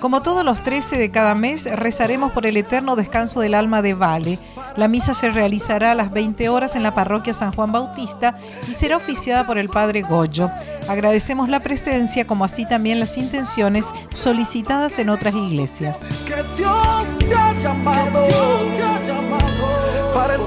Como todos los 13 de cada mes, rezaremos por el eterno descanso del alma de Vale. La misa se realizará a las 20 horas en la parroquia San Juan Bautista y será oficiada por el Padre Goyo. Agradecemos la presencia, como así también las intenciones solicitadas en otras iglesias. Que Dios te ha llamado, para